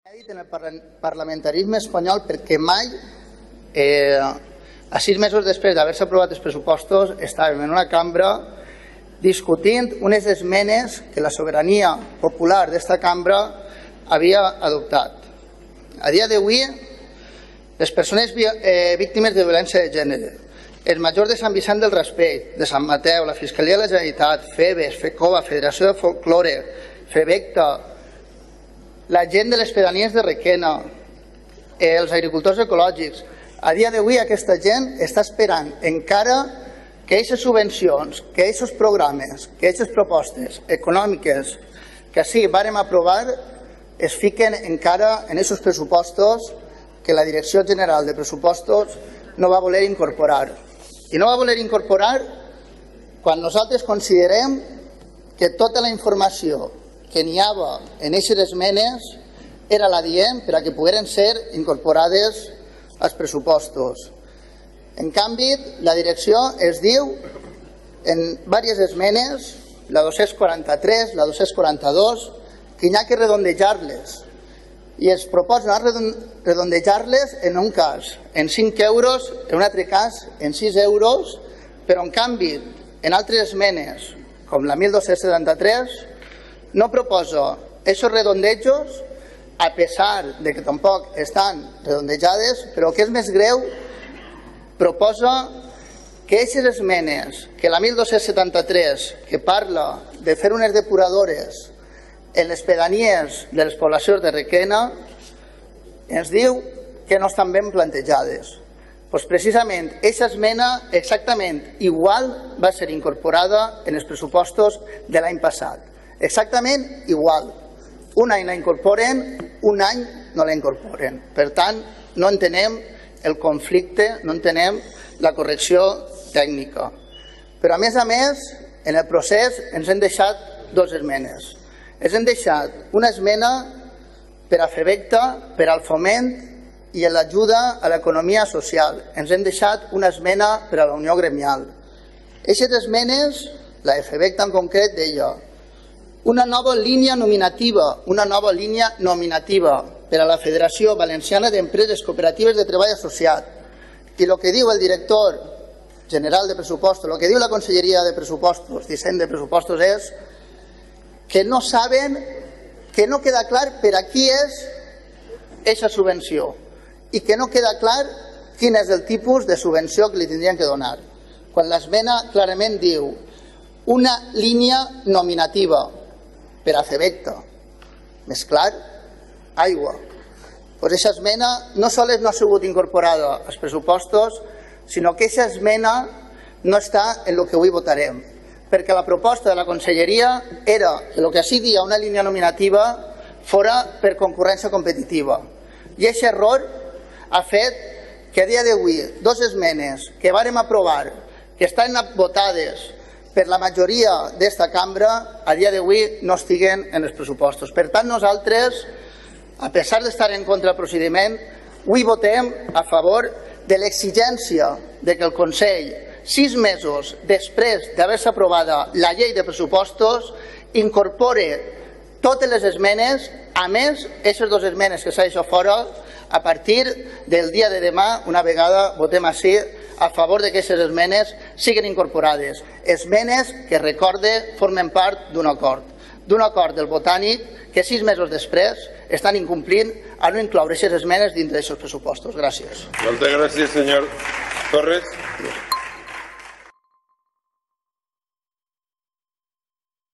inèdit en el parla- parlamentarisme espanyol perquè mai, eh, a sis mesos després d'haver-se aprovat els pressupostos, estàvem en una cambra discutint unes esmenes que la sobirania popular d'esta cambra havia adoptat. A dia d'avui, les persones eh, víctimes de violència de gènere, els majors de Sant Vicent del Raspell, de Sant Mateu, la Fiscalia de la Generalitat, FEBES, FECOVA, Federació de Folklore, FEBECTA, la gent de les pedanies de Requena, eh, els agricultors ecològics. A dia d'avui aquesta gent està esperant encara que aquestes subvencions, que aquests programes, que aquestes propostes econòmiques que sí vàrem aprovar es fiquen encara en aquests pressupostos que la Direcció General de Pressupostos no va voler incorporar. I no va voler incorporar quan nosaltres considerem que tota la informació que n'hi havia en aquestes esmenes era la dient per a que pogueren ser incorporades als pressupostos. En canvi, la direcció es diu en diverses esmenes, la 243, la 242, que n'hi ha que redondejar-les. I es proposa redon- redondejar-les en un cas en 5 euros, en un altre cas en 6 euros, però en canvi, en altres esmenes, com la 1273, no proposa esos redondejos a pesar de que tampoc estan redondejades, però el que és més greu, proposa que aquestes esmenes, que la 1273, que parla de fer unes depuradores en les pedanies de les poblacions de Requena, ens diu que no estan ben plantejades. Pues precisament, aquesta esmena exactament igual va ser incorporada en els pressupostos de l'any passat. Exactament igual. Un any la incorporen, un any no la incorporen. Per tant, no entenem el conflicte, no entenem la correcció tècnica. Però a més a més, en el procés ens hem deixat dues esmenes. Ens hem deixat una esmena per a FEBECTA, per al foment i en l'ajuda a l'economia social. Ens hem deixat una esmena per a la Unió Gremial. Aquestes esmenes, la de FEBECTA en concret, deia una nova línia nominativa, una nova línia nominativa per a la Federació Valenciana d'Empreses Cooperatives de Treball Associat. I el que diu el director general de pressupostos, el que diu la Conselleria de Pressupostos, disseny de pressupostos, és que no saben, que no queda clar per a qui és aquesta subvenció i que no queda clar quin és el tipus de subvenció que li tindrien que donar. Quan l'esmena clarament diu una línia nominativa per a Cebecta. Més clar, aigua. Pues aquesta esmena no sols no ha sigut incorporada als pressupostos, sinó que aquesta esmena no està en el que avui votarem, perquè la proposta de la Conselleria era que el que així dia una línia nominativa fora per concurrència competitiva. I aquest error ha fet que a dia d'avui dos esmenes que vàrem aprovar, que estan votades per la majoria d'esta cambra, a dia d'avui no estiguen en els pressupostos. Per tant, nosaltres, a pesar d'estar en contra del procediment, avui votem a favor de l'exigència de que el Consell, sis mesos després d'haver-se aprovada la llei de pressupostos, incorpore totes les esmenes, a més, aquestes dues esmenes que s'ha deixat fora, a partir del dia de demà, una vegada votem així, a favor de que aquestes esmenes siguin incorporades. Esmenes que, recorde, formen part d'un acord. D'un acord del Botànic que sis mesos després estan incomplint a no incloure aquestes esmenes dintre d'aquests pressupostos. Gràcies. Moltes gràcies, senyor Torres.